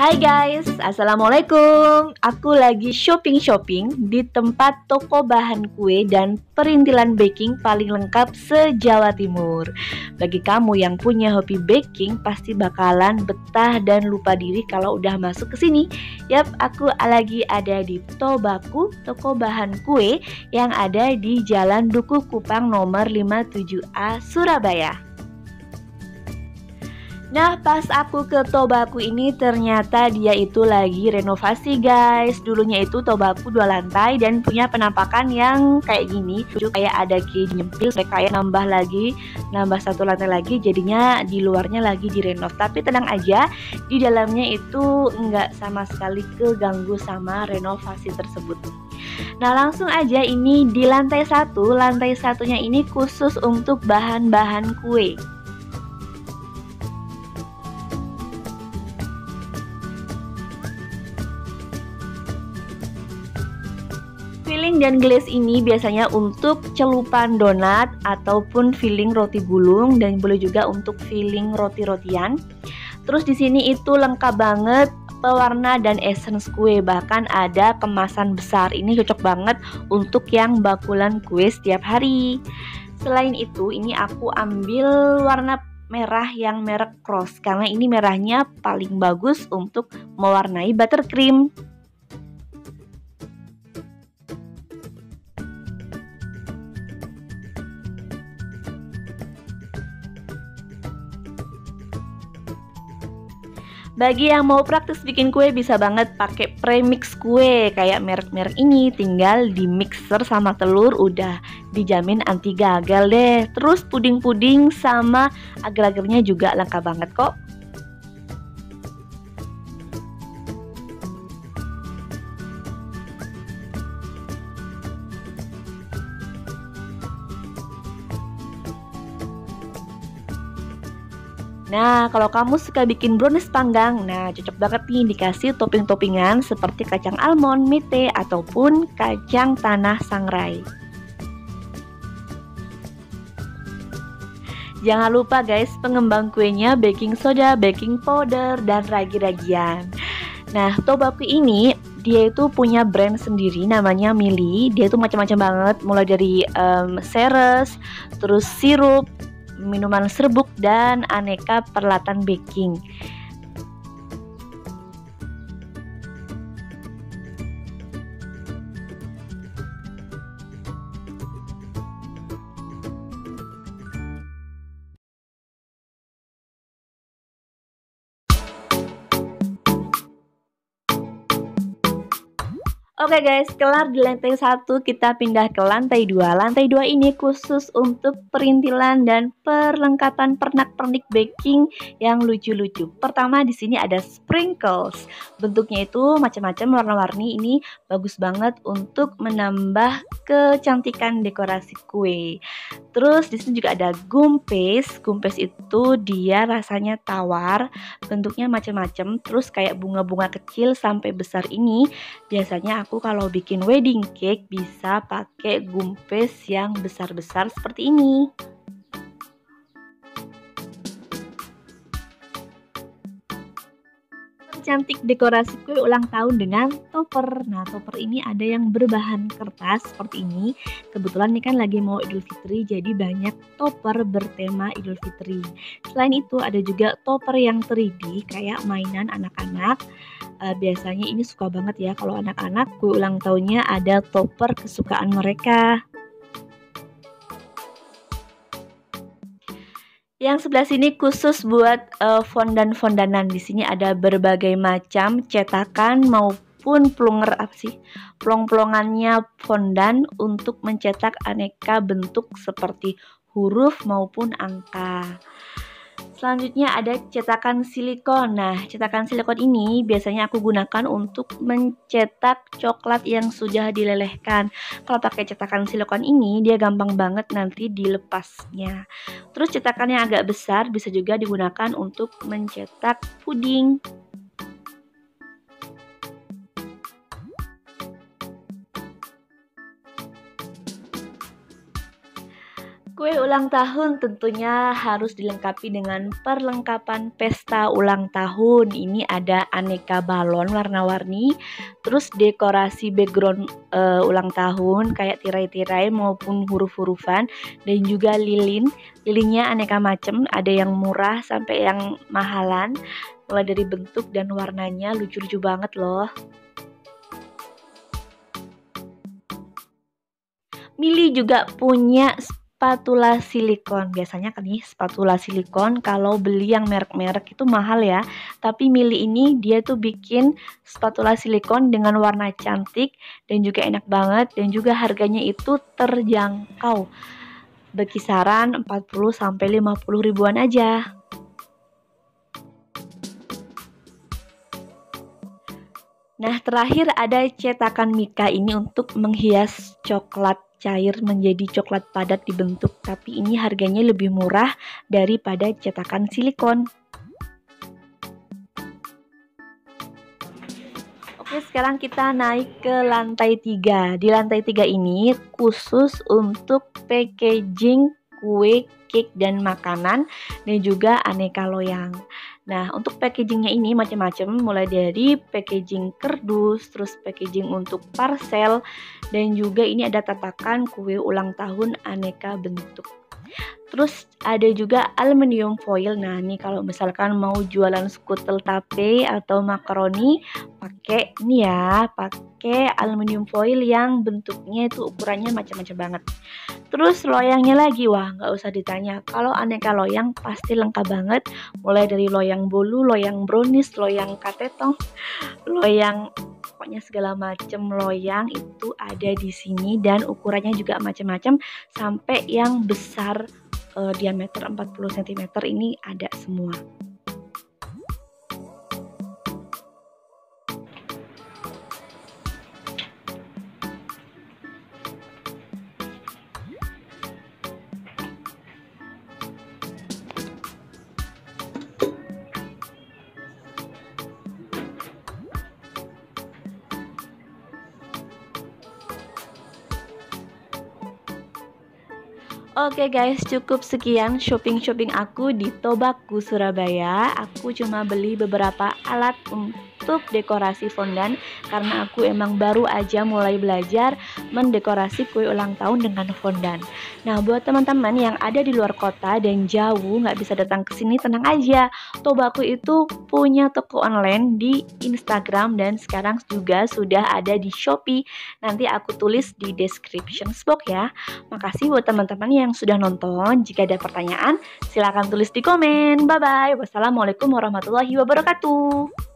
Hai guys, Assalamualaikum. Aku lagi shopping-shopping di tempat toko bahan kue dan perintilan baking paling lengkap se-Jawa Timur. Bagi kamu yang punya hobi baking pasti bakalan betah dan lupa diri kalau udah masuk ke sini. Yap, aku lagi ada di Tobaku, toko bahan kue yang ada di Jalan Duku Kupang nomor 57A, Surabaya Nah pas aku ke Tobaku ini ternyata dia itu lagi renovasi guys. Dulunya itu Tobaku dua lantai dan punya penampakan yang kayak gini. Kayak ada keju nyempil kayak nambah lagi Nambah satu lantai lagi jadinya di luarnya lagi direnov. Tapi tenang aja di dalamnya itu nggak sama sekali keganggu sama renovasi tersebut. Nah langsung aja ini di lantai satu. Lantai satunya ini khusus untuk bahan-bahan kue Filling dan glaze ini biasanya untuk celupan donat ataupun filling roti gulung dan boleh juga untuk filling roti-rotian. Terus di sini itu lengkap banget pewarna dan essence kue. Bahkan ada kemasan besar. Ini cocok banget untuk yang bakulan kue setiap hari. Selain itu ini aku ambil warna merah yang merek cross. Karena ini merahnya paling bagus untuk mewarnai buttercream Bagi yang mau praktis bikin kue bisa banget pakai premix kue kayak merek-merek ini tinggal di mixer sama telur udah dijamin anti gagal deh. Terus puding-puding sama agar-agarnya juga lengkap banget kok. Nah, kalau kamu suka bikin brownies panggang, nah cocok banget nih dikasih topping-toppingan seperti kacang almond, mete, ataupun kacang tanah sangrai. Jangan lupa guys, pengembang kuenya baking soda, baking powder, dan ragi-ragian. Nah, Tobaku ini dia itu punya brand sendiri namanya Mili. Dia itu macam-macam banget, mulai dari um, seres, terus sirup, minuman serbuk, dan aneka peralatan baking. Oke okay guys, kelar di lantai satu kita pindah ke lantai dua. Lantai dua ini khusus untuk perintilan dan perlengkapan pernak-pernik baking yang lucu-lucu. Pertama di sini ada sprinkles. Bentuknya itu macam-macam warna-warni. Ini bagus banget untuk menambah kecantikan dekorasi kue. Terus di sini juga ada gumpes. Gumpes itu dia rasanya tawar, bentuknya macam-macam. Terus kayak bunga-bunga kecil sampai besar ini biasanya aku kalau bikin wedding cake bisa pakai gumpes yang besar-besar seperti ini. Cantik dekorasi kue ulang tahun dengan topper. Nah, topper ini ada yang berbahan kertas seperti ini. Kebetulan ini kan lagi mau Idul Fitri, jadi banyak topper bertema Idul Fitri. Selain itu ada juga topper yang 3D kayak mainan anak-anak uh, biasanya ini suka banget ya kalau anak-anak kue ulang tahunnya ada topper kesukaan mereka. Yang sebelah sini khusus buat uh, fondan-fondanan. Di sini ada berbagai macam cetakan maupun plunger apa sih? Plong-plongannya fondan untuk mencetak aneka bentuk seperti huruf maupun angka. Selanjutnya ada cetakan silikon. Nah, cetakan silikon ini biasanya aku gunakan untuk mencetak coklat yang sudah dilelehkan. Kalau pakai cetakan silikon ini, dia gampang banget nanti dilepasnya. Terus cetakan yang agak besar bisa juga digunakan untuk mencetak puding. Kue ulang tahun tentunya harus dilengkapi dengan perlengkapan pesta ulang tahun. Ini ada aneka balon warna-warni, terus dekorasi background uh, ulang tahun kayak tirai-tirai maupun huruf-hurufan dan juga lilin. Lilinnya aneka macam, ada yang murah sampai yang mahalan. Mulai dari bentuk dan warnanya lucu-lucu banget loh. Mili juga punya spatula silikon. Biasanya kan nih spatula silikon kalau beli yang merek-merek itu mahal ya. Tapi Mili ini dia tuh bikin spatula silikon dengan warna cantik dan juga enak banget dan juga harganya itu terjangkau. Berkisaran 40 sampai 50 ribuan aja. Nah, terakhir ada cetakan Mika ini untuk menghias coklat cair menjadi coklat padat dibentuk, tapi ini harganya lebih murah daripada cetakan silikon. Oke, sekarang kita naik ke lantai 3. Di lantai 3 ini khusus untuk packaging kue, cake, dan makanan dan juga aneka loyang. Nah, untuk packagingnya ini macam-macam, mulai dari packaging kerdus, terus packaging untuk parcel, dan juga ini ada tatakan kue ulang tahun aneka bentuk. Terus ada juga aluminium foil. Nah, ini kalau misalkan mau jualan skutel tape atau makaroni, pakai ini ya, pakai aluminium foil yang bentuknya itu ukurannya macam-macam banget. Terus loyangnya lagi, wah nggak usah ditanya. Kalau aneka loyang pasti lengkap banget. Mulai dari loyang bolu, loyang brownies, loyang katetong, loyang pokoknya segala macam loyang itu ada di sini dan ukurannya juga macam-macam sampai yang besar uh, diameter 40 cm ini ada semua. Oke guys, cukup sekian shopping-shopping aku di Tobaku Surabaya. Aku cuma beli beberapa alat untuk untuk dekorasi fondan karena aku emang baru aja mulai belajar mendekorasi kue ulang tahun dengan fondan. Nah, buat teman-teman yang ada di luar kota dan jauh nggak bisa datang ke sini, tenang aja. Tobaku itu punya toko online di Instagram dan sekarang juga sudah ada di Shopee. Nanti aku tulis di description box ya. Makasih buat teman-teman yang sudah nonton. Jika ada pertanyaan, silahkan tulis di komen. Bye bye. Wassalamualaikum warahmatullahi wabarakatuh.